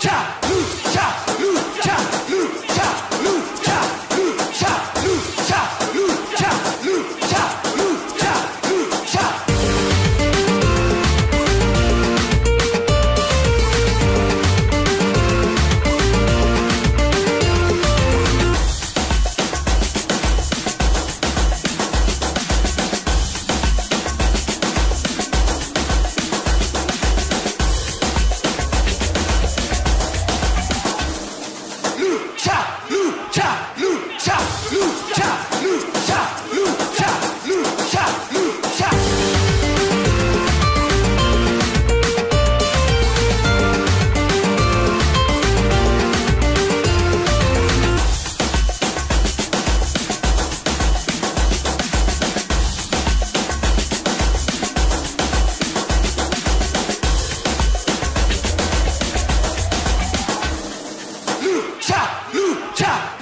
Cha! 자!